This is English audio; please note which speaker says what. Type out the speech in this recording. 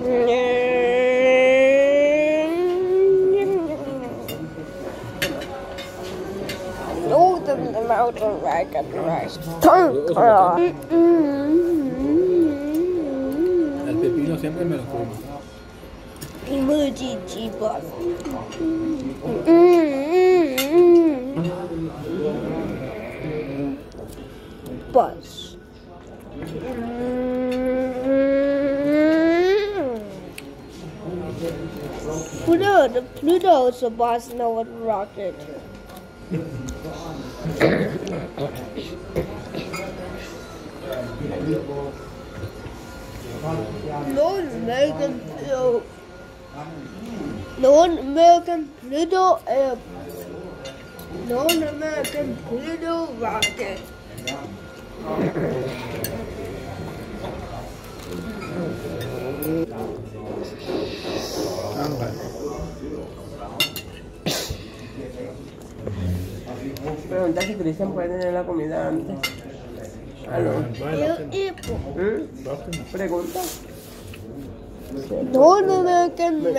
Speaker 1: Mm. in the mountain right.
Speaker 2: El pepino siempre me lo como.
Speaker 1: Emoji chibas. Buzz. Pluto, the Pluto is a boss, no one rocket. North uh, American Pluto. North American Pluto American Pluto rocket.
Speaker 3: Preguntar si Cristian puede tener la comida antes. ¿Aló? ¿Mm? Pregunta.
Speaker 1: No,
Speaker 3: no,
Speaker 1: no,
Speaker 3: que no,